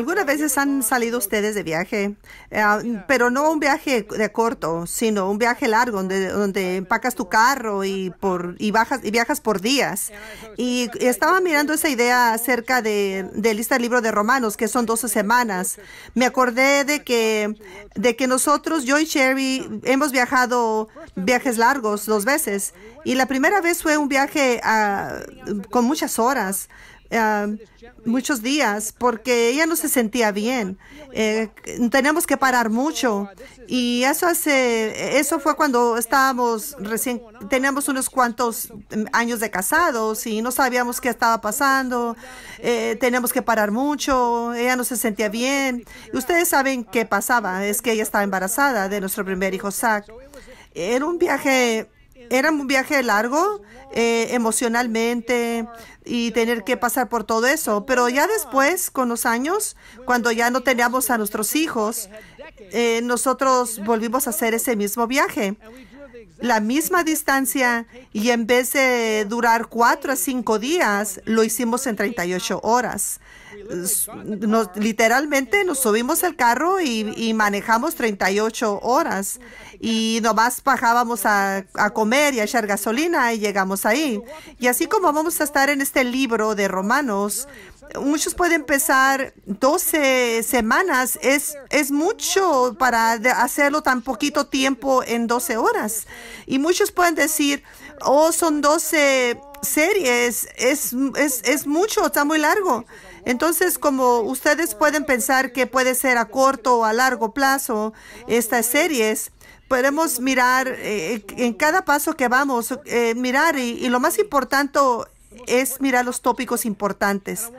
Algunas veces han salido ustedes de viaje, eh, pero no un viaje de corto, sino un viaje largo donde, empacas tu carro y por y bajas y viajas por días. Y, estaba mirando esa idea acerca de, de lista del libro de Romanos, que son 12 semanas. Me acordé de que de que nosotros, yo y Sherry, hemos viajado viajes largos dos veces. Y la primera vez fue un viaje ah, con muchas horas. Ah, muchos días porque ella no se sentía bien. Eh, tenemos que parar mucho y eso hace, eso fue cuando estábamos recién, teníamos unos cuantos años de casados y no sabíamos qué estaba pasando. Eh, teníamos que parar mucho. Ella no se sentía bien. Ustedes saben qué pasaba, es que ella estaba embarazada de nuestro primer hijo Zach. Era un viaje era un viaje largo eh, emocionalmente y tener que pasar por todo eso. Pero ya después, con los años, cuando ya no teníamos a nuestros hijos, eh, nosotros volvimos a hacer ese mismo viaje. La misma distancia y en vez de durar cuatro a cinco días, lo hicimos en 38 horas literalmente nos subimos al carro y, manejamos 38 horas y nomás bajábamos a, a, comer y a echar gasolina y llegamos ahí. Y así como vamos a estar en este libro de Romanos, muchos pueden empezar 12 semanas. Es, es mucho para hacerlo tan poquito tiempo en 12 horas. Y muchos pueden decir, oh, son 12 series, es, es, es mucho, está muy largo. Entonces, como ustedes pueden pensar que puede ser a corto o a largo plazo estas series, podemos mirar eh, en cada paso que vamos, eh, mirar y, y lo más importante es mirar los tópicos importantes.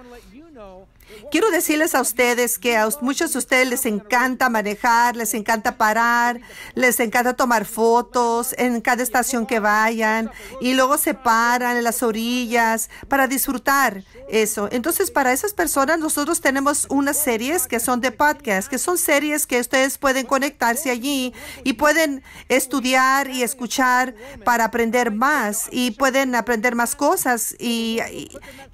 Quiero decirles a ustedes que a muchos de ustedes les encanta manejar, les encanta parar, les encanta tomar fotos en cada estación que vayan y luego se paran en las orillas para disfrutar eso. Entonces, para esas personas nosotros tenemos unas series que son de podcast, que son series que ustedes pueden conectarse allí y pueden estudiar y escuchar para aprender más y pueden aprender más cosas y,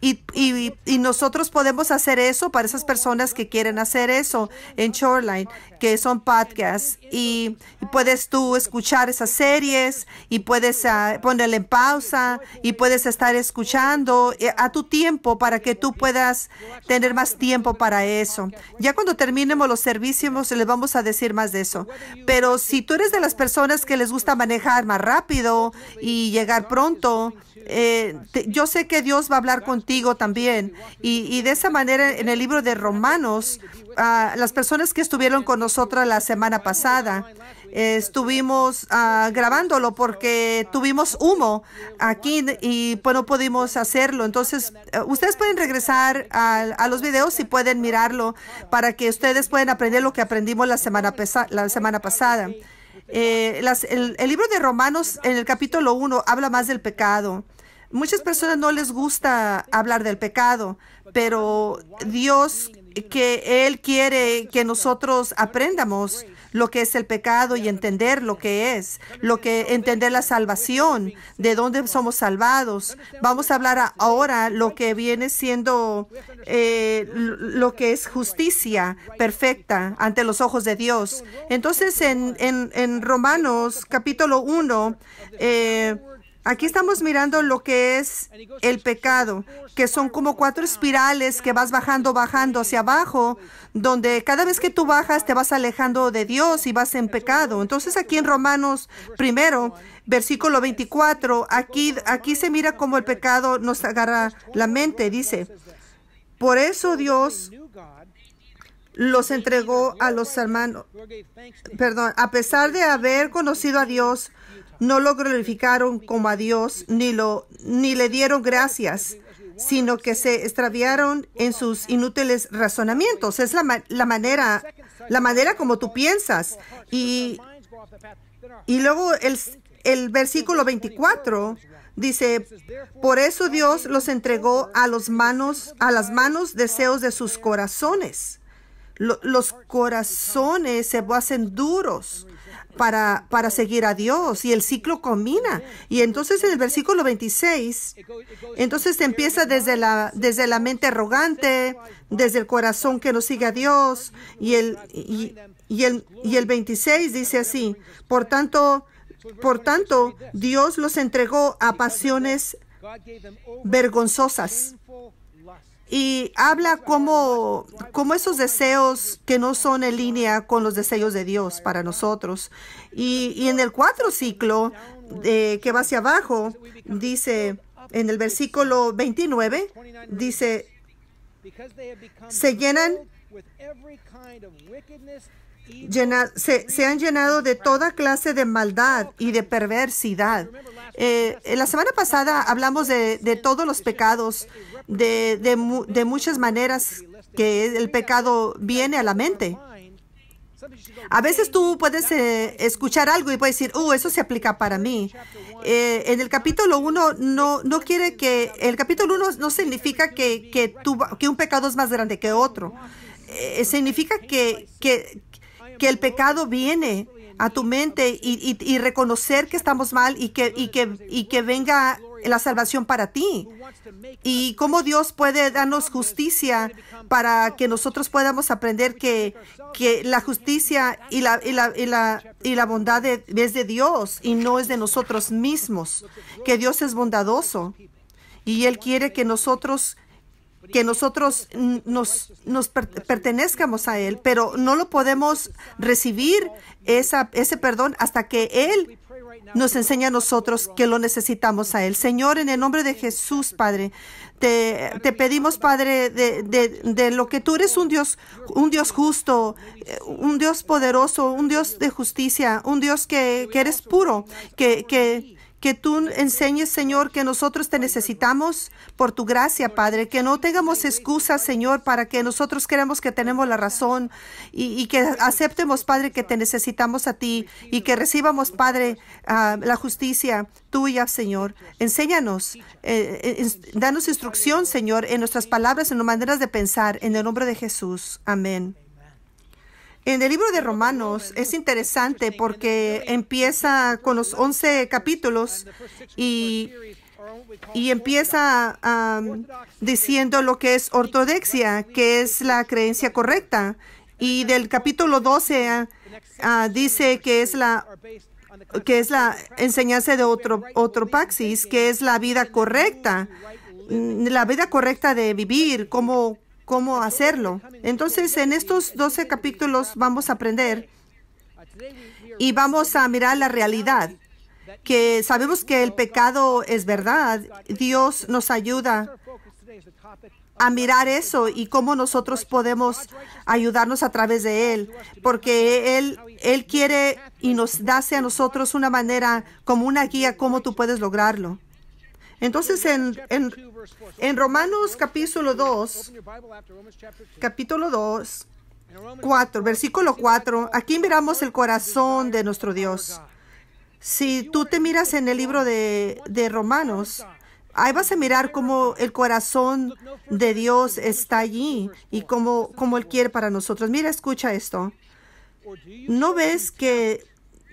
y, y, y nosotros podemos hacer eso para esas personas que quieren hacer eso en Shoreline, que son podcasts. Y, puedes tú escuchar esas series y puedes uh, ponerle en pausa y puedes estar escuchando eh, a tu tiempo para que tú puedas tener más tiempo para eso. Ya cuando terminemos los servicios les vamos a decir más de eso. Pero si tú eres de las personas que les gusta manejar más rápido y llegar pronto, eh, yo sé que Dios va a hablar contigo también. Y, de esa manera, en el libro de Romanos, ah, las personas que estuvieron con nosotros la semana pasada, estuvimos ah, grabándolo porque tuvimos humo aquí y pues no pudimos hacerlo. Entonces, eh, ustedes pueden regresar a, los videos y pueden mirarlo para que ustedes puedan aprender lo que aprendimos la semana, la semana pasada. Eh, el, el, libro de Romanos en el capítulo 1 habla más del pecado. Muchas personas no les gusta hablar del pecado, pero Dios que Él quiere que nosotros aprendamos lo que es el pecado y entender lo que es, lo que entender la salvación, de dónde somos salvados. Vamos a hablar ahora lo que viene siendo eh, lo que es justicia perfecta ante los ojos de Dios. Entonces, en, en, en Romanos capítulo 1, eh, Aquí estamos mirando lo que es el pecado, que son como cuatro espirales que vas bajando, bajando hacia abajo, donde cada vez que tú bajas te vas alejando de Dios y vas en pecado. Entonces aquí en Romanos primero, versículo 24, aquí, aquí se mira como el pecado nos agarra la mente, dice, por eso Dios los entregó a los hermanos, perdón, a pesar de haber conocido a Dios, no lo glorificaron como a Dios, ni, lo, ni le dieron gracias, sino que se extraviaron en sus inútiles razonamientos. Es la, la manera, la manera como tú piensas. Y, y luego el, el versículo 24 dice, por eso Dios los entregó a, los manos, a las manos deseos de sus corazones. los corazones se hacen duros para, para seguir a Dios y el ciclo combina. Y entonces en el versículo 26, entonces empieza desde la, desde la mente arrogante, desde el corazón que no sigue a Dios y el, y, el, y el 26 dice así, por tanto, por tanto, Dios los entregó a pasiones vergonzosas y habla como, esos deseos que no son en línea con los deseos de Dios para nosotros. Y, en el cuatro ciclo de, que va hacia abajo, dice en el versículo 29, dice, se llenan se, se, han llenado de toda clase de maldad y de perversidad. Eh, la semana pasada hablamos de, de todos los pecados, de, de, de, muchas maneras que el pecado viene a la mente. A veces tú puedes eh, escuchar algo y puedes decir, oh, eso se aplica para mí. Eh, en el capítulo 1 no, no quiere que, el capítulo 1 no significa que, que, que un pecado es más grande que otro. significa que, que, que el pecado viene a tu mente y, reconocer que estamos mal y que, y, que, y que venga la salvación para ti. Y cómo Dios puede darnos justicia para que nosotros podamos aprender que, que la justicia y la, y la, y la, y la bondad es de Dios y no es de nosotros mismos. Que Dios es bondadoso y Él quiere que nosotros que nosotros nos, nos pertenezcamos a Él, pero no lo podemos recibir esa, ese perdón hasta que Él nos enseña a nosotros que lo necesitamos a Él. Señor, en el nombre de Jesús, Padre, te, te pedimos, Padre, de, de, de, lo que tú eres un Dios, un Dios justo, un Dios poderoso, un Dios de justicia, un Dios que, que eres puro, que, que que tú enseñes, Señor, que nosotros te necesitamos por tu gracia, Padre, que no tengamos excusas, Señor, para que nosotros creamos que tenemos la razón y, que aceptemos, Padre, que te necesitamos a ti y que recibamos, Padre, ah, la justicia tuya, Señor. Enséñanos, eh, eh, danos instrucción, Señor, en nuestras palabras, en nuestras maneras de pensar, en el nombre de Jesús. Amén. En el libro de Romanos es interesante porque empieza con los 11 capítulos y, y empieza diciendo lo que es ortodoxia, que es la creencia correcta. Y del capítulo 12 dice que es la que es la enseñanza de otro, otro paxis, que es la vida correcta, la vida correcta de vivir, como cómo hacerlo. Entonces, en estos 12 capítulos vamos a aprender y vamos a mirar la realidad, que sabemos que el pecado es verdad. Dios nos ayuda a mirar eso y cómo nosotros podemos ayudarnos a través de Él, porque Él, Él quiere y nos dace a nosotros una manera como una guía cómo tú puedes lograrlo. Entonces, en, en, Romanos capítulo 2, capítulo 2, 4, versículo 4, aquí miramos el corazón de nuestro Dios. Si tú te miras en el libro de, de Romanos, ahí vas a mirar cómo el corazón de Dios está allí y cómo, cómo Él quiere para nosotros. Mira, escucha esto. ¿No ves que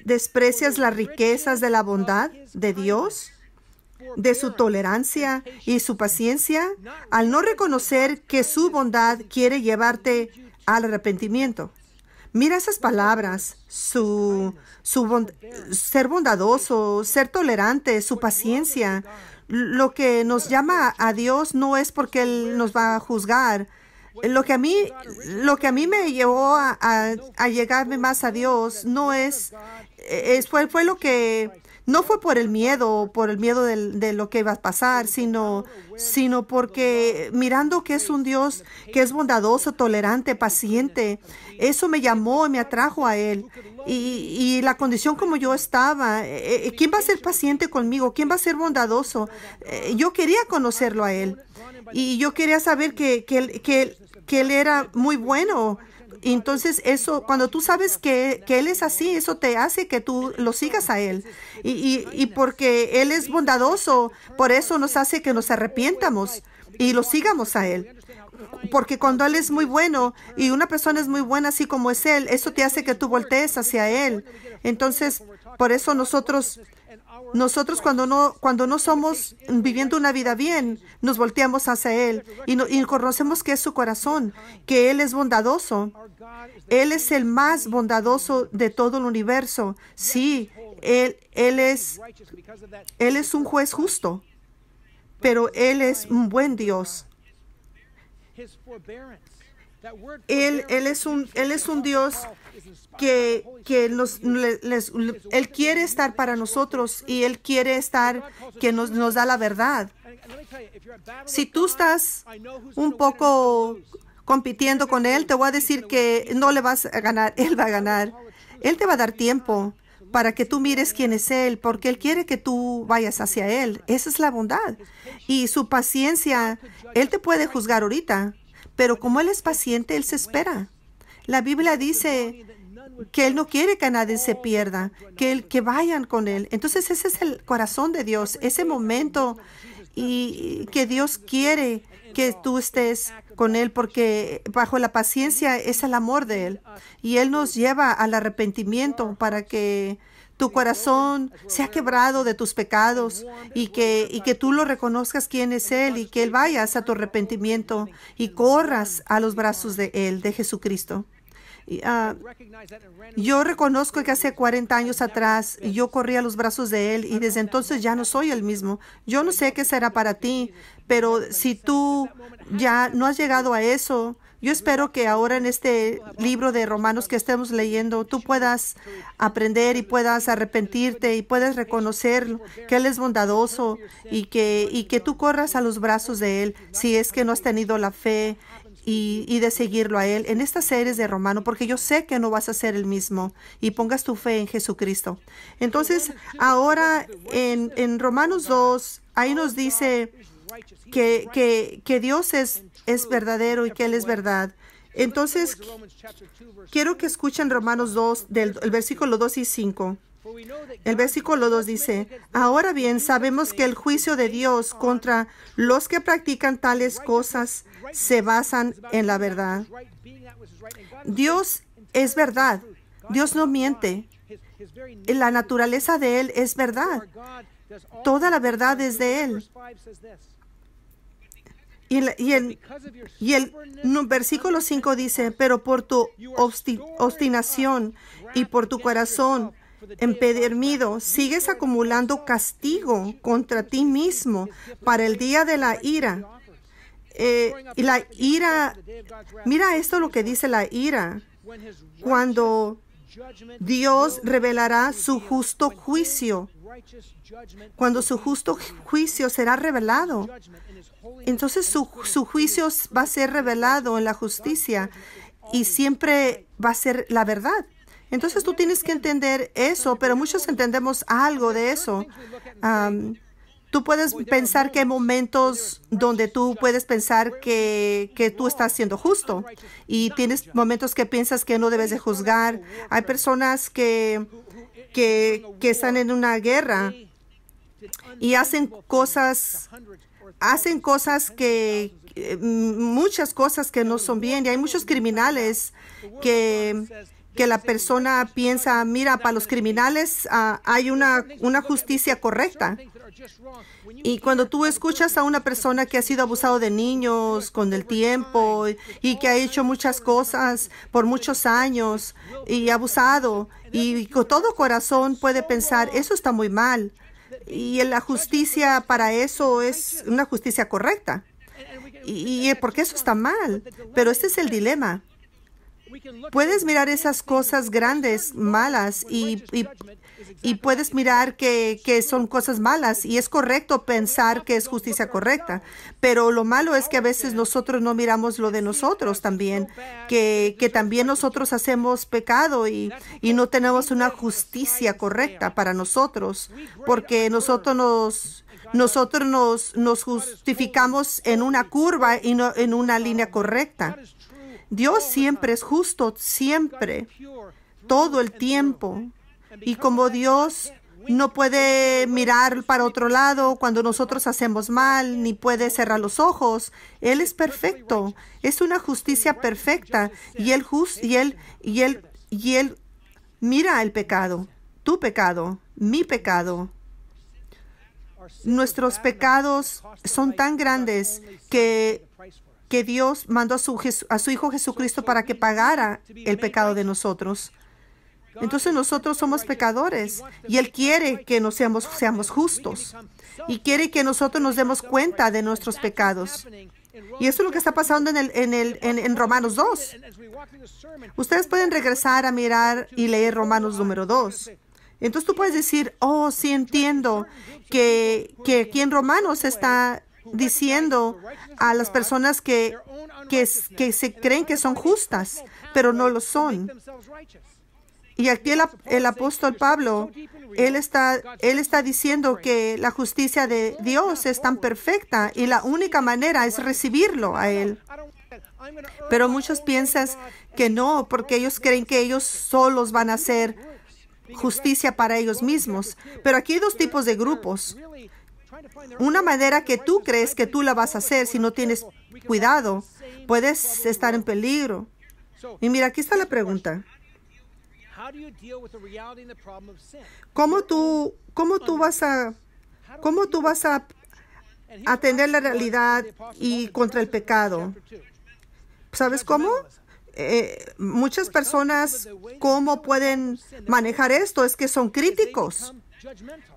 desprecias las riquezas de la bondad de Dios? De su tolerancia y su paciencia al no reconocer que su bondad quiere llevarte al arrepentimiento. Mira esas palabras, su, su ser bondadoso, ser tolerante, su paciencia. Lo que nos llama a Dios no es porque Él nos va a juzgar. Lo que a mí, lo que a mí me llevó a, a, llegarme más a Dios no es, es fue, fue lo que no fue por el miedo, por el miedo de, lo que iba a pasar, sino, sino porque mirando que es un Dios que es bondadoso, tolerante, paciente, eso me llamó y me atrajo a Él. Y, la condición como yo estaba, eh, eh, ¿quién va a ser paciente conmigo? ¿Quién va a ser bondadoso? Eh, yo quería conocerlo a Él. Y yo quería saber que, que Él era muy bueno entonces eso, cuando tú sabes que, Él es así, eso te hace que tú lo sigas a Él. Y, y, porque Él es bondadoso, por eso nos hace que nos arrepientamos y lo sigamos a Él. porque cuando Él es muy bueno y una persona es muy buena así como es Él, eso te hace que tú voltees hacia Él. Entonces, por eso nosotros nosotros cuando no, cuando no somos viviendo una vida bien, nos volteamos hacia Él y, no, y, conocemos que es su corazón, que Él es bondadoso. Él es el más bondadoso de todo el universo. Sí, Él, él, es, él es un juez justo, pero Él es un buen Dios. Él, él, es un, él es un Dios que, que nos, les, Él quiere estar para nosotros y Él quiere estar, que nos, nos da la verdad. Si tú estás un poco compitiendo con Él, te voy a decir que no le vas a ganar, Él va a ganar. Él te va a dar tiempo para que tú mires quién es Él, porque Él quiere que tú vayas hacia Él. Esa es la bondad. Y su paciencia, Él te puede juzgar ahorita, pero como Él es paciente, Él se espera. La Biblia dice que Él no quiere que nadie se pierda, que, él, que vayan con Él. Entonces ese es el corazón de Dios, ese momento y que Dios quiere que tú estés con Él porque bajo la paciencia es el amor de Él. Y Él nos lleva al arrepentimiento para que tu corazón sea quebrado de tus pecados y que, y que tú lo reconozcas quién es Él y que Él vayas a tu arrepentimiento y corras a los brazos de Él, de Jesucristo. Uh, yo reconozco que hace 40 años atrás yo corrí a los brazos de Él y desde entonces ya no soy el mismo. Yo no sé qué será para ti, pero si tú ya no has llegado a eso, yo espero que ahora en este libro de Romanos que estemos leyendo, tú puedas aprender y puedas arrepentirte y puedas reconocer que Él es bondadoso y que, y que tú corras a los brazos de Él si es que no has tenido la fe y, de seguirlo a Él en estas series de Romano, porque yo sé que no vas a ser el mismo y pongas tu fe en Jesucristo. Entonces, ahora en, en Romanos 2, ahí nos dice que, que, que Dios es, es verdadero y que Él es verdad. Entonces, quiero que escuchen Romanos 2, del el versículo 2 y 5. El versículo 2 dice, ahora bien, sabemos que el juicio de Dios contra los que practican tales cosas se basan en la verdad. Dios es verdad. Dios no miente. La naturaleza de Él es verdad. Toda la verdad es de Él. Y el, y el, versículo 5 dice, pero por tu obstinación y por tu corazón empedernido, sigues acumulando castigo contra ti mismo para el día de la ira. Eh, y la ira, mira esto lo que dice la ira, cuando Dios revelará su justo juicio, cuando su justo juicio será revelado. Entonces su, su juicio va a ser revelado en la justicia y siempre va a ser la verdad. Entonces tú tienes que entender eso, pero muchos entendemos algo de eso. tú puedes pensar que hay momentos donde tú puedes pensar que, que, tú estás siendo justo y tienes momentos que piensas que no debes de juzgar. Hay personas que, que, que están en una guerra y hacen cosas hacen cosas que, muchas cosas que no son bien y hay muchos criminales que, que la persona piensa, mira, para los criminales ah, hay una, una justicia correcta. Y cuando tú escuchas a una persona que ha sido abusado de niños con el tiempo y que ha hecho muchas cosas por muchos años y abusado y con todo corazón puede pensar, eso está muy mal. Y la justicia para eso es una justicia correcta. Y, y porque eso está mal. Pero este es el dilema. Puedes mirar esas cosas grandes, malas, y, puedes mirar que, son cosas malas, y es correcto pensar que es justicia correcta, pero lo malo es que a veces nosotros no miramos lo de nosotros también, que, también nosotros hacemos pecado y, no tenemos una justicia correcta para nosotros, porque nosotros nos nosotros nos, nos justificamos en una curva y no en una línea correcta. Dios siempre es justo, siempre, todo el tiempo. Y como Dios no puede mirar para otro lado cuando nosotros hacemos mal, ni puede cerrar los ojos. Él es perfecto, es una justicia perfecta. y él y él y él y él mira el pecado, tu pecado, mi pecado. Nuestros pecados son tan grandes que que Dios mandó a su, a su Hijo Jesucristo para que pagara el pecado de nosotros. Entonces nosotros somos pecadores y Él quiere que nos seamos, justos y quiere que nosotros nos demos cuenta de nuestros pecados. Y eso es lo que está pasando en, el, en, el, en, Romanos 2. Ustedes pueden regresar a mirar y leer Romanos número 2. Entonces tú puedes decir, oh, sí entiendo que, que aquí en Romanos está diciendo a las personas que, que, se creen que son justas, pero no lo son. Y aquí el, apóstol Pablo, él está, él está diciendo que la justicia de Dios es tan perfecta y la única manera es recibirlo a Él. Pero muchos piensan que no, porque ellos creen que ellos solos van a hacer justicia para ellos mismos. Pero aquí hay dos tipos de grupos. Una manera que tú crees que tú la vas a hacer si no tienes cuidado, puedes estar en peligro. Y mira, aquí está la pregunta. ¿Cómo tú, cómo tú vas a, cómo tú vas a atender la realidad y contra el pecado? ¿Sabes cómo? Eh, muchas personas, ¿cómo pueden manejar esto? Es que son críticos.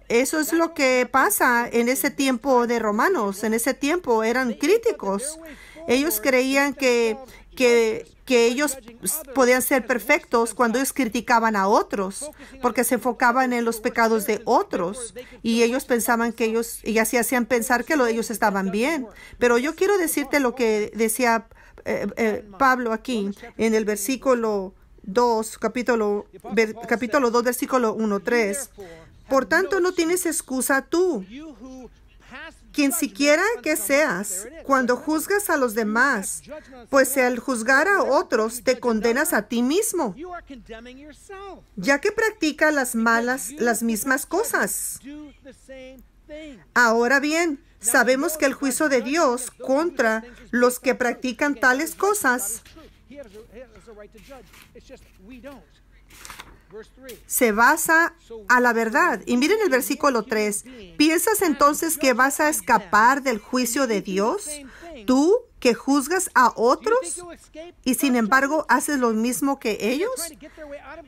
Eso es lo que pasa en ese tiempo de romanos. En ese tiempo eran críticos. Ellos creían que, que, ellos podían ser perfectos cuando ellos criticaban a otros, porque se enfocaban en los pecados de otros y ellos pensaban que ellos, y así hacían pensar que lo, ellos estaban bien. Pero yo quiero decirte lo que decía eh, eh, Pablo aquí en el versículo 2, capítulo, capítulo 2, versículo 1, 3. Por tanto, no tienes excusa tú, quien siquiera que seas, cuando juzgas a los demás, pues al juzgar a otros te condenas a ti mismo, ya que practica las malas, las mismas cosas. Ahora bien, sabemos que el juicio de Dios contra los que practican tales cosas se basa a la verdad. Y miren el versículo 3. ¿Piensas entonces que vas a escapar del juicio de Dios? Tú que juzgas a otros y sin embargo haces lo mismo que ellos?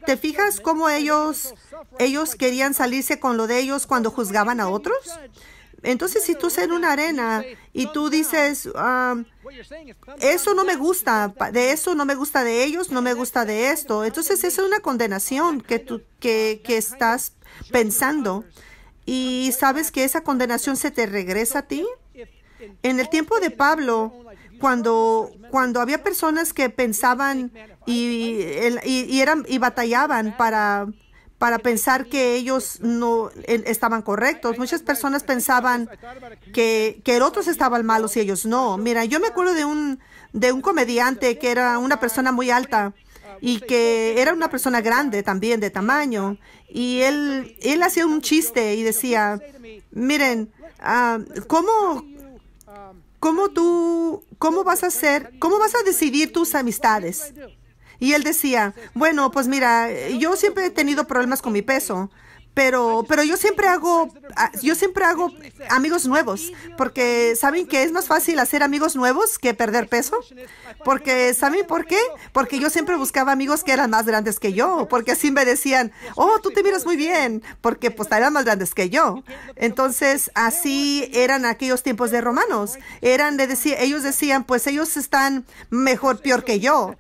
¿Te fijas cómo ellos ellos querían salirse con lo de ellos cuando juzgaban a otros? Entonces, si tú estás en una arena y tú dices, ah, eso no me gusta, de eso no me gusta de ellos, no me gusta de esto, entonces esa es una condenación que tú que, que estás pensando y sabes que esa condenación se te regresa a ti. En el tiempo de Pablo, cuando, cuando había personas que pensaban y, y, eran, y batallaban para para pensar que ellos no estaban correctos. Muchas personas pensaban que, que otros estaban malos y ellos no. Mira, yo me acuerdo de un, de un comediante que era una persona muy alta y que era una persona grande también de tamaño. Y él, él hacía un chiste y decía, miren, uh, ¿cómo, ¿cómo tú, cómo vas a hacer, cómo vas a decidir tus amistades? Y él decía, bueno, pues mira, yo siempre he tenido problemas con mi peso. Pero, pero yo siempre hago, ah, yo siempre hago amigos nuevos, porque saben que es más fácil hacer amigos nuevos que perder peso. Porque, ¿saben por qué? Porque yo siempre buscaba amigos que eran más grandes que yo, porque así me decían, oh, tú te miras muy bien, porque pues eran más grandes que yo. Entonces, así eran aquellos tiempos de romanos. Eran de decir, ellos decían, pues ellos están mejor, peor que yo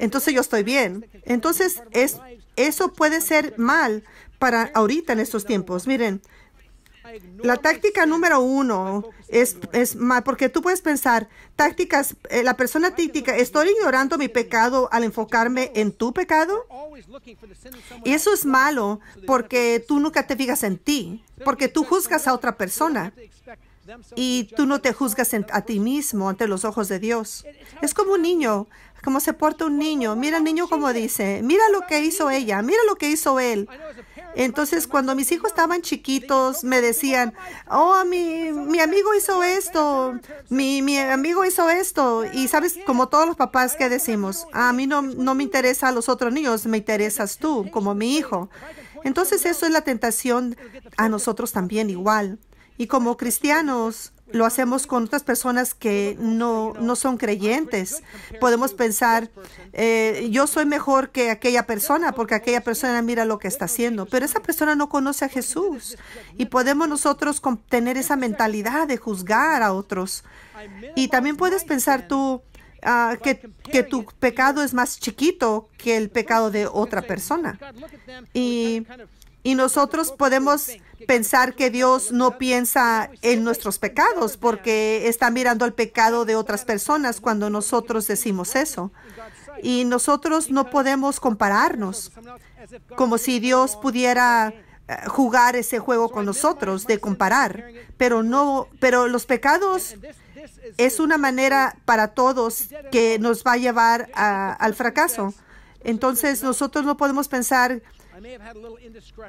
entonces yo estoy bien. Entonces es, eso puede ser mal para ahorita en estos tiempos. Miren, la táctica número uno es, es mal, porque tú puedes pensar, tácticas, eh, la persona táctica, ¿estoy ignorando mi pecado al enfocarme en tu pecado? Y eso es malo porque tú nunca te fijas en ti, porque tú juzgas a otra persona y tú no te juzgas a ti mismo ante los ojos de Dios. Es como un niño cómo se porta un niño. Mira el niño como dice, mira lo que hizo ella, mira lo que hizo él. Entonces, cuando mis hijos estaban chiquitos, me decían, oh, mi, mi amigo hizo esto, mi, mi amigo hizo esto. Y sabes, como todos los papás que decimos, a mí no, no me interesa a los otros niños, me interesas tú, como mi hijo. Entonces, eso es la tentación a nosotros también igual. Y como cristianos, lo hacemos con otras personas que no, no son creyentes. Podemos pensar, eh, yo soy mejor que aquella persona porque aquella persona mira lo que está haciendo, pero esa persona no conoce a Jesús. Y podemos nosotros tener esa mentalidad de juzgar a otros. Y también puedes pensar tú ah, que, que tu pecado es más chiquito que el pecado de otra persona. Y y nosotros podemos pensar que Dios no piensa en nuestros pecados porque está mirando el pecado de otras personas cuando nosotros decimos eso. Y nosotros no podemos compararnos como si Dios pudiera eh, jugar ese juego con nosotros de comparar, pero no, pero los pecados es una manera para todos que nos va a llevar al fracaso. Entonces nosotros no podemos pensar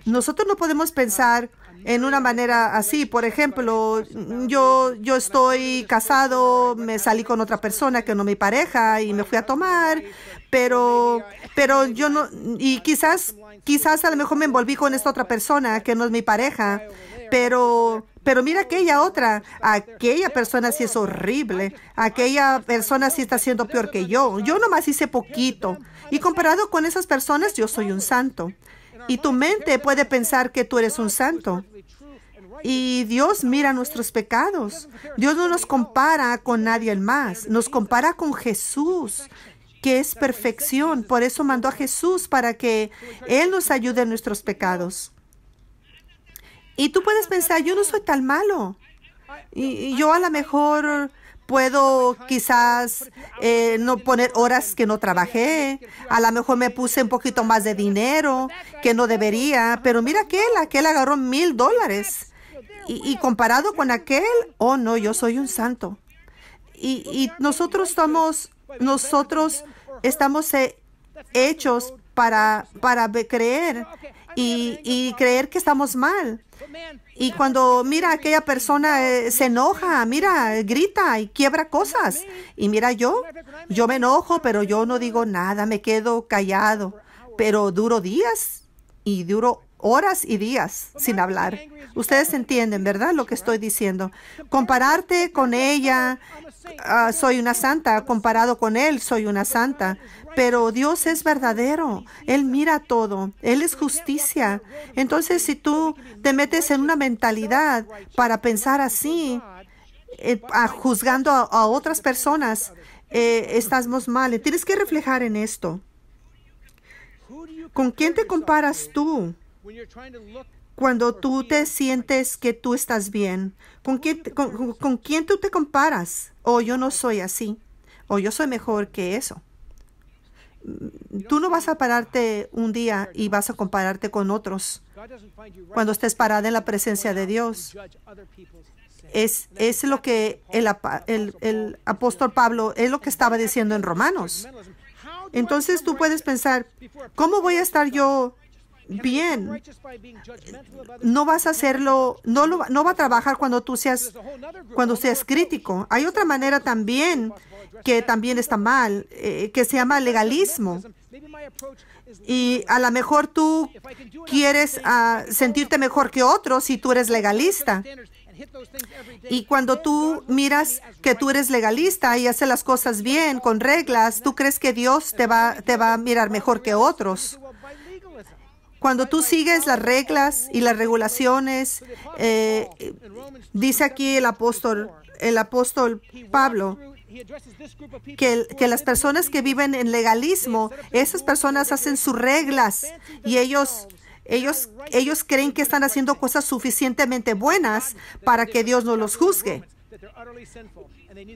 nosotros no podemos pensar en una manera así. Por ejemplo, yo, yo estoy casado, me salí con otra persona que no mi pareja y me fui a tomar, pero, pero yo no, y quizás, quizás a lo mejor me envolví con esta otra persona que no es mi pareja, pero, pero mira aquella otra, aquella persona sí es horrible, aquella persona sí está siendo peor que yo. Yo nomás hice poquito. Y comparado con esas personas, yo soy un santo. Y tu mente puede pensar que tú eres un santo. Y Dios mira nuestros pecados. Dios no nos compara con nadie más. Nos compara con Jesús, que es perfección. Por eso mandó a Jesús para que Él nos ayude en nuestros pecados. Y tú puedes pensar, yo no soy tan malo. Y yo a lo mejor puedo quizás eh, no poner horas que no trabajé, a lo mejor me puse un poquito más de dinero que no debería, pero mira aquel, aquel agarró mil dólares y, comparado con aquel, oh no, yo soy un santo. Y, nosotros estamos, nosotros estamos eh, hechos para, para creer y, y creer que estamos mal. Y cuando mira aquella persona eh, se enoja, mira, grita y quiebra cosas. Y mira yo, yo me enojo, pero yo no digo nada, me quedo callado. Pero duro días y duro horas y días sin hablar. Ustedes entienden, ¿verdad? Lo que estoy diciendo. Compararte con ella, ah, soy una santa. Comparado con él, soy una santa. Pero Dios es verdadero. Él mira todo. Él es justicia. Entonces, si tú te metes en una mentalidad para pensar así, eh, juzgando a, otras personas, eh, estamos mal. Tienes que reflejar en esto. ¿Con quién te comparas tú? Cuando tú te sientes que tú estás bien, ¿con quién, tú te comparas? O yo no soy así, o yo soy mejor que eso. Tú no vas a pararte un día y vas a compararte con otros cuando estés parada en la presencia de Dios. Es, es lo que el, el, el apóstol Pablo, es lo que estaba diciendo en Romanos. Entonces tú puedes pensar, ¿cómo voy a estar yo bien. No vas a hacerlo, no, lo, no va a trabajar cuando tú seas, cuando seas crítico. Hay otra manera también que también está mal, eh, que se llama legalismo. Y a lo mejor tú quieres ah, sentirte mejor que otros si tú eres legalista. Y cuando tú miras que tú eres legalista y haces las cosas bien, con reglas, tú crees que Dios te va, te va a mirar mejor que otros. Cuando tú sigues las reglas y las regulaciones, eh, dice aquí el apóstol, el apóstol Pablo, que, que, las personas que viven en legalismo, esas personas hacen sus reglas y ellos, ellos, ellos creen que están haciendo cosas suficientemente buenas para que Dios no los juzgue.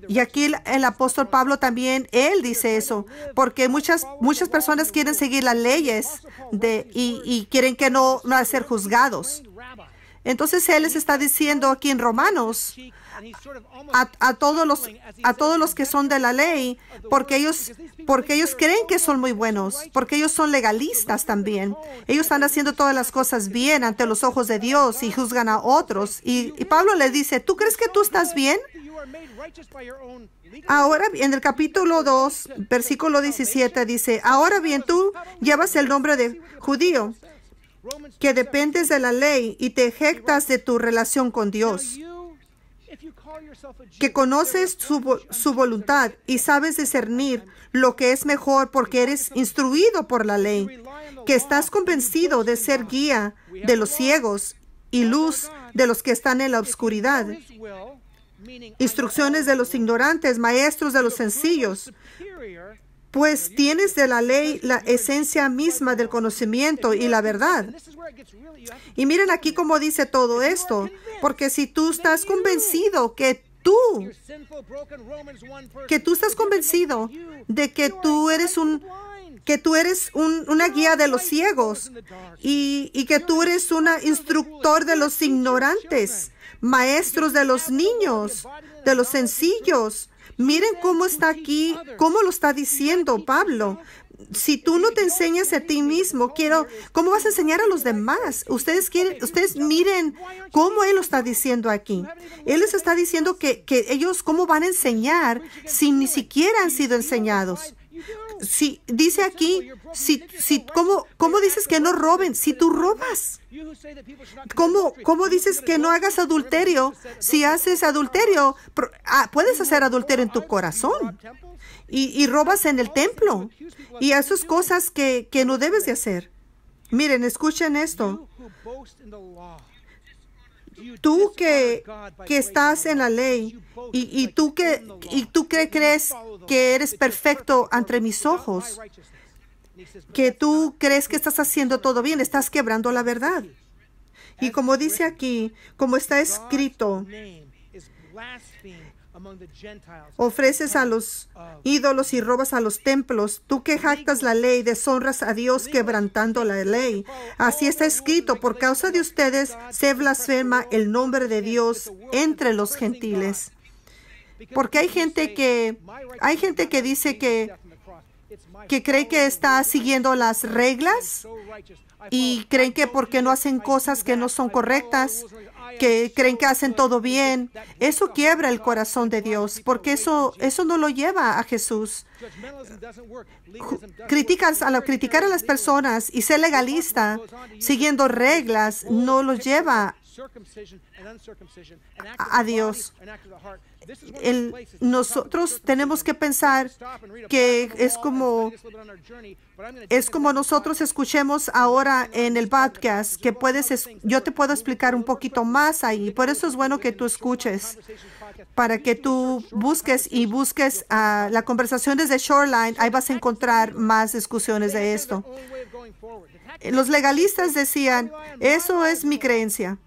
Y aquí el, apóstol Pablo también, él dice eso, porque muchas, muchas personas quieren seguir las leyes de, y, quieren que no, no ser juzgados. Entonces él les está diciendo aquí en Romanos, a, a, todos los a todos los que son de la ley porque ellos porque ellos creen que son muy buenos porque ellos son legalistas también. ellos están haciendo todas las cosas bien ante los ojos de Dios y juzgan a otros. Y, y Pablo le dice ¿tú crees que tú estás bien? Ahora, en el capítulo 2, versículo 17 dice, ahora bien tú llevas el nombre de judío, que dependes de la ley y te ejectas de tu relación con Dios, que conoces su, su voluntad y sabes discernir lo que es mejor porque eres instruido por la ley, que estás convencido de ser guía de los ciegos y luz de los que están en la oscuridad. Instrucciones de los ignorantes, maestros de los sencillos, pues tienes de la ley la esencia misma del conocimiento y la verdad. Y miren aquí cómo dice todo esto, porque si tú estás convencido que tú, que tú estás convencido de que tú eres un que tú eres un, una guía de los ciegos y, y que tú eres un instructor de los ignorantes maestros de los niños, de los sencillos. Miren cómo está aquí, cómo lo está diciendo Pablo. Si tú no te enseñas a ti mismo, quiero, ¿cómo vas a enseñar a los demás? Ustedes quieren, ustedes miren cómo él lo está diciendo aquí. Él les está diciendo que, que ellos cómo van a enseñar si ni siquiera han sido enseñados si dice aquí, si, si, ¿cómo, ¿cómo dices que no roben? Si tú robas, ¿cómo, ¿cómo dices que no hagas adulterio? Si haces adulterio, ah, puedes hacer adulterio en tu corazón y, y robas en el templo y esas cosas que, que no debes de hacer. Miren, escuchen esto. Tú que, que estás en la ley y, y tú que, y tú que crees que eres perfecto ante mis ojos, que tú crees que estás haciendo todo bien, estás quebrando la verdad. Y como dice aquí, como está escrito, ofreces a los ídolos y robas a los templos, tú que jactas la ley, deshonras a Dios quebrantando la ley. Así está escrito, por causa de ustedes se blasfema el nombre de Dios entre los gentiles. Porque hay gente que hay gente que dice que que cree que está siguiendo las reglas y creen que porque no hacen cosas que no son correctas, que creen que hacen todo bien, eso quiebra el corazón de Dios, porque eso, eso no lo lleva a Jesús. Criticas a criticar a las personas y ser legalista siguiendo reglas no lo lleva a Dios. nosotros tenemos que pensar que es como es como nosotros escuchemos ahora en el podcast que puedes yo te puedo explicar un poquito más ahí. por eso es bueno que tú escuches para que tú busques y busques a las conversaciones de Shoreline ahí vas a encontrar más discusiones de esto. los legalistas decían eso es mi creencia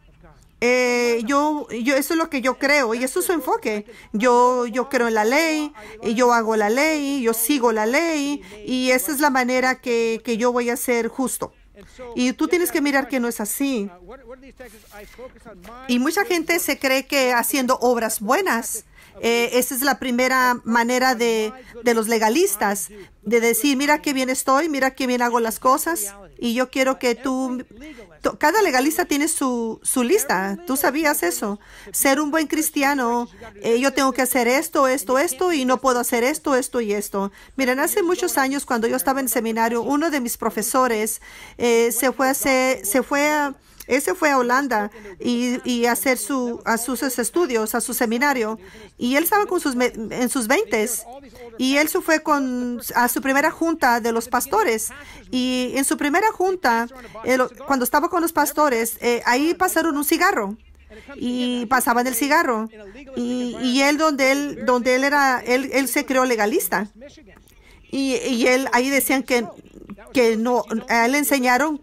eh, yo, yo, eso es lo que yo creo y eso es su enfoque. Yo, yo creo en la ley, y yo hago la ley, yo sigo la ley y esa es la manera que, que yo voy a ser justo. Y tú tienes que mirar que no es así. Y mucha gente se cree que haciendo obras buenas, eh, esa es la primera manera de, de los legalistas, de decir, mira qué bien estoy, mira qué bien hago las cosas. Y yo quiero que tú cada legalista tiene su, su, lista. ¿Tú sabías eso? Ser un buen cristiano, eh, yo tengo que hacer esto, esto, esto, y no puedo hacer esto, esto y esto. Miren, hace muchos años, cuando yo estaba en seminario, uno de mis profesores eh, se fue a, se, se fue a ese fue a Holanda y, y hacer su, a sus estudios, a su seminario. Y él estaba con sus, en sus veintes. Y él se fue con, a su primera junta de los pastores. Y en su primera junta, cuando estaba con los pastores, eh, ahí pasaron un cigarro y pasaban el cigarro y, y, él donde él donde él era él, él se creó legalista y, y, él ahí decían que que no a él le enseñaron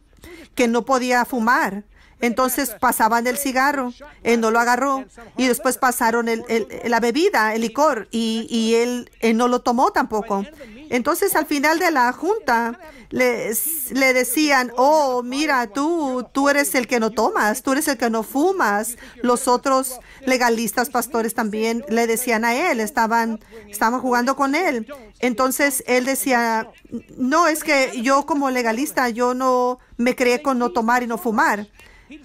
que no podía fumar entonces pasaban el cigarro, él no lo agarró y después pasaron el, la bebida, el licor y, él, no lo tomó tampoco. Entonces al final de la junta le, le decían, oh, mira, tú, tú eres el que no tomas, tú eres el que no fumas. Los otros legalistas pastores también le decían a él, estaban, estaban jugando con él. Entonces él decía, no, es que yo como legalista, yo no me creé con no tomar y no fumar.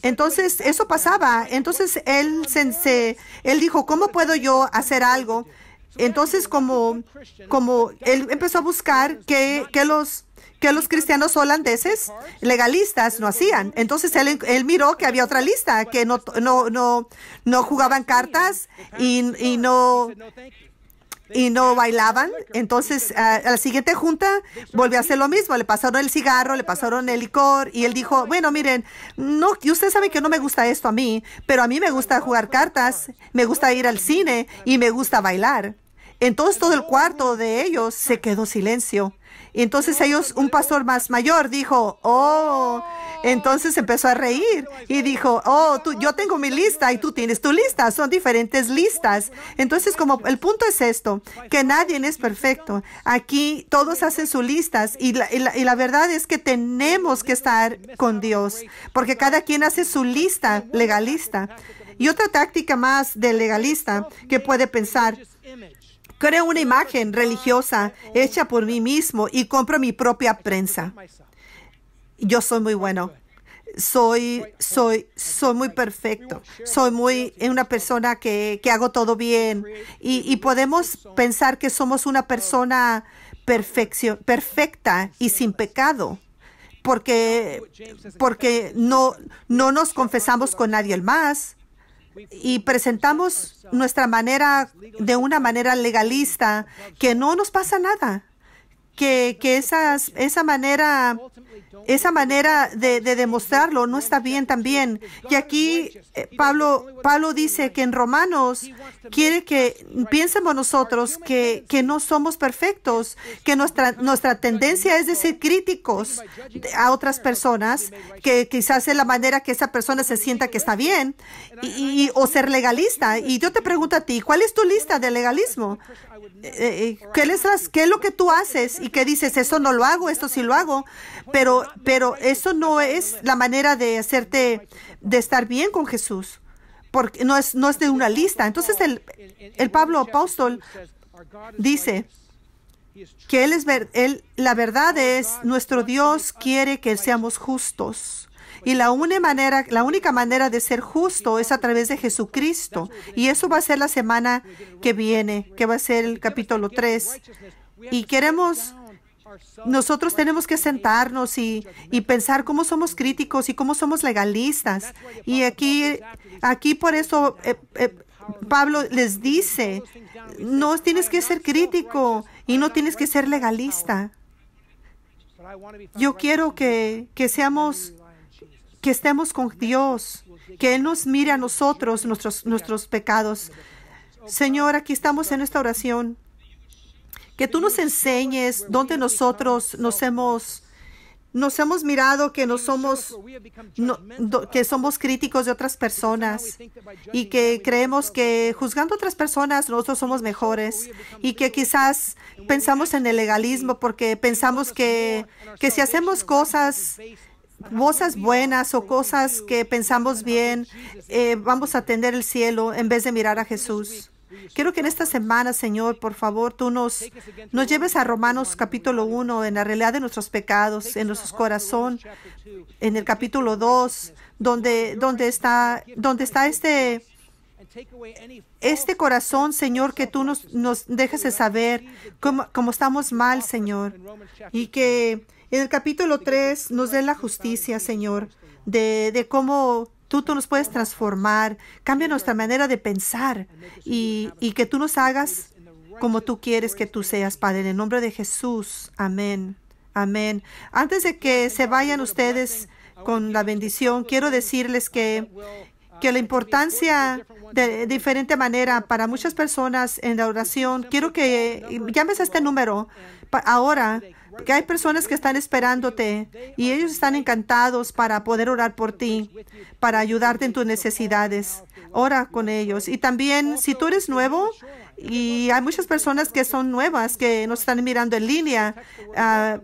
Entonces eso pasaba. Entonces él se, él dijo, ¿cómo puedo yo hacer algo? Entonces como, como él empezó a buscar que, que los que los cristianos holandeses legalistas no hacían. Entonces él, él miró que había otra lista, que no, no, no, no jugaban cartas y, y no y no bailaban. Entonces, a, la siguiente junta volvió a hacer lo mismo. Le pasaron el cigarro, le pasaron el licor y él dijo, bueno, miren, no, y ustedes saben que no me gusta esto a mí, pero a mí me gusta jugar cartas, me gusta ir al cine y me gusta bailar. Entonces todo el cuarto de ellos se quedó silencio. Y entonces ellos, un pastor más mayor dijo, oh, entonces empezó a reír y dijo, oh, tú, yo tengo mi lista y tú tienes tu lista, son diferentes listas. Entonces, como el punto es esto, que nadie es perfecto. Aquí todos hacen sus listas y la, y la verdad es que tenemos que estar con Dios, porque cada quien hace su lista legalista. Y otra táctica más del legalista que puede pensar, Creo una imagen religiosa hecha por mí mismo y compro mi propia prensa. Yo soy muy bueno. Soy, soy, soy muy perfecto. Soy muy una persona que, que hago todo bien. Y, y, podemos pensar que somos una persona perfección, perfecta y sin pecado. Porque, porque no, no nos confesamos con nadie más y presentamos nuestra manera de una manera legalista, que no nos pasa nada, que, que esas, esa manera esa manera de, demostrarlo no está bien también. Y aquí eh, Pablo, Pablo dice que en Romanos quiere que piensemos nosotros que, que no somos perfectos, que nuestra, nuestra tendencia es de ser críticos a otras personas, que quizás es la manera que esa persona se sienta que está bien, y, o ser legalista. Y yo te pregunto a ti, ¿cuál es tu lista de legalismo? Eh, eh, ¿qué, es ¿Qué es lo que tú haces? Que dices, eso no lo hago, esto sí lo hago, pero pero eso no es la manera de hacerte, de estar bien con Jesús, porque no es, no es de una lista. Entonces el, el Pablo apóstol dice que él es él, la verdad es nuestro Dios quiere que seamos justos. Y la, única manera, la única manera de ser justo es a través de Jesucristo. Y eso va a ser la semana que viene, que va a ser el capítulo 3. Y queremos nosotros tenemos que sentarnos y, pensar cómo somos críticos y cómo somos legalistas. Y aquí, aquí por eso eh, eh, Pablo les dice, no tienes que ser crítico y no tienes que ser legalista. Yo quiero que, que seamos, que estemos con Dios, que Él nos mire a nosotros, nuestros, nuestros pecados. Señor, aquí estamos en esta oración que tú nos enseñes dónde nosotros nos hemos nos hemos mirado que no somos que somos críticos de otras personas y que creemos que juzgando a otras personas nosotros somos mejores y que quizás pensamos en el legalismo porque pensamos que, que si hacemos cosas cosas buenas o cosas que pensamos bien, eh, vamos a atender el cielo en vez de mirar a Jesús. Quiero que en esta semana, Señor, por favor, tú nos, nos lleves a Romanos capítulo 1, en la realidad de nuestros pecados, en nuestro corazón, en el capítulo 2, donde, donde, está, donde está este, este corazón, Señor, que tú nos, nos dejes de saber cómo, cómo estamos mal, Señor. Y que en el capítulo 3 nos dé la justicia, Señor, de, de cómo Tú, nos puedes transformar, cambia nuestra manera de pensar y, y que tú nos hagas como tú quieres que tú seas, Padre, en el nombre de Jesús. Amén. Amén. Antes de que se vayan ustedes con la bendición, quiero decirles que, que la importancia de diferente manera para muchas personas en la oración, quiero que llames a este número ahora que hay personas que están esperándote y ellos están encantados para poder orar por ti, para ayudarte en tus necesidades. Ora con ellos. Y también, si tú eres nuevo Y hay muchas personas que son nuevas, que nos están mirando en línea. Uh,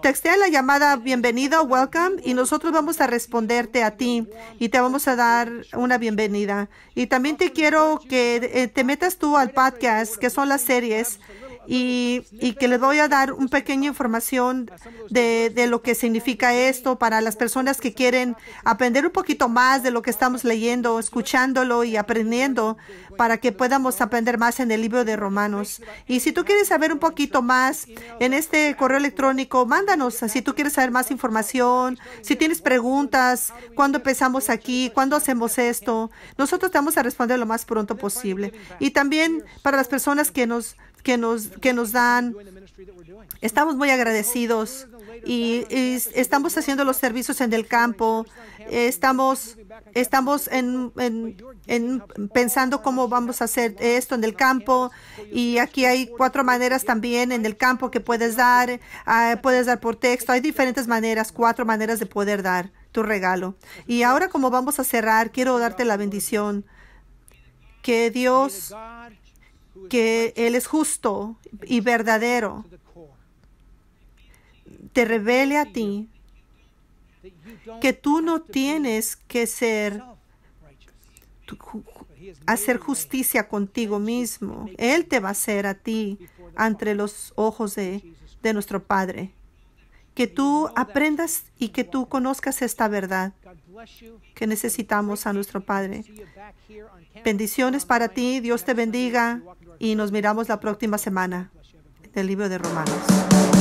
textea la llamada bienvenida, welcome, y nosotros vamos a responderte a ti y te vamos a dar una bienvenida. Y también te quiero que eh, te metas tú al podcast, que son las series y, que les voy a dar un pequeña información de, de, lo que significa esto para las personas que quieren aprender un poquito más de lo que estamos leyendo, escuchándolo y aprendiendo para que podamos aprender más en el libro de Romanos. Y si tú quieres saber un poquito más en este correo electrónico, mándanos. Si tú quieres saber más información, si tienes preguntas, cuándo empezamos aquí, cuándo hacemos esto, nosotros te vamos a responder lo más pronto posible. Y también para las personas que nos que nos, que nos dan. Estamos muy agradecidos y, estamos haciendo los servicios en el campo. Estamos, estamos en, en, pensando cómo vamos a hacer esto en el campo. Y aquí hay cuatro maneras también en el campo que puedes dar. Ah, puedes dar por texto. Hay diferentes maneras, cuatro maneras de poder dar tu regalo. Y ahora como vamos a cerrar, quiero darte la bendición. Que Dios que Él es justo y verdadero, te revele a ti que tú no tienes que ser hacer justicia contigo mismo. Él te va a hacer a ti ante los ojos de, de nuestro Padre. Que tú aprendas y que tú conozcas esta verdad que necesitamos a nuestro Padre. Bendiciones para ti, Dios te bendiga y nos miramos la próxima semana del libro de Romanos.